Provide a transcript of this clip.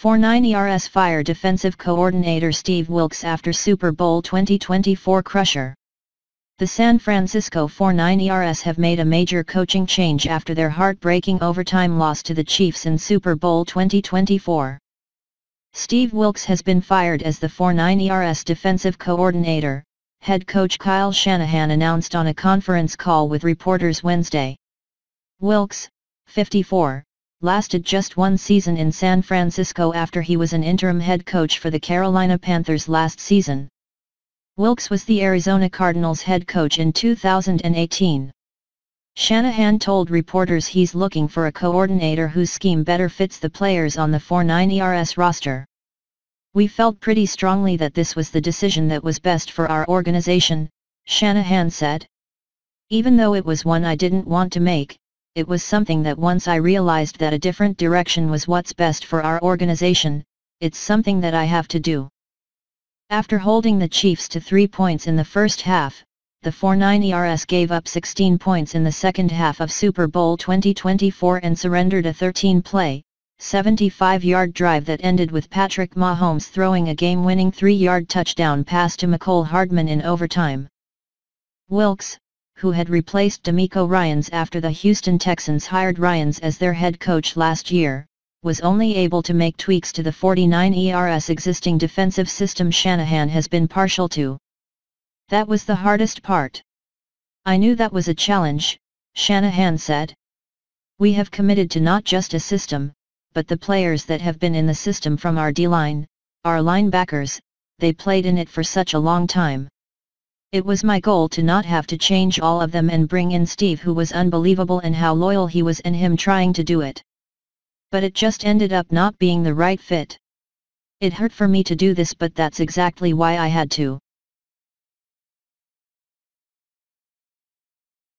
49ers fire defensive coordinator Steve Wilks after Super Bowl 2024 crusher. The San Francisco 49ers have made a major coaching change after their heartbreaking overtime loss to the Chiefs in Super Bowl 2024. Steve Wilks has been fired as the 49ers defensive coordinator, head coach Kyle Shanahan announced on a conference call with reporters Wednesday. Wilks, 54, lasted just one season in San Francisco after he was an interim head coach for the Carolina Panthers last season. Wilks was the Arizona Cardinals head coach in 2018. Shanahan told reporters he's looking for a coordinator whose scheme better fits the players on the 49ers roster. We felt pretty strongly that this was the decision that was best for our organization, Shanahan said. Even though it was one I didn't want to make, it was something that once I realized that a different direction was what's best for our organization, it's something that I have to do. After holding the Chiefs to 3 points in the first half, the 4-9 ERS gave up 16 points in the second half of Super Bowl 2024 and surrendered a 13-play, 75-yard drive that ended with Patrick Mahomes throwing a game-winning 3-yard touchdown pass to Mecole Hardman in overtime. Wilks, who had replaced DeMeco Ryans after the Houston Texans hired Ryans as their head coach last year, was only able to make tweaks to the 49ers existing defensive system Shanahan has been partial to. That was the hardest part. I knew that was a challenge, Shanahan said. We have committed to not just a system, but the players that have been in the system from our D-line, our linebackers, they played in it for such a long time. It was my goal to not have to change all of them and bring in Steve who was unbelievable and how loyal he was and him trying to do it. But it just ended up not being the right fit. It hurt for me to do this but that's exactly why I had to.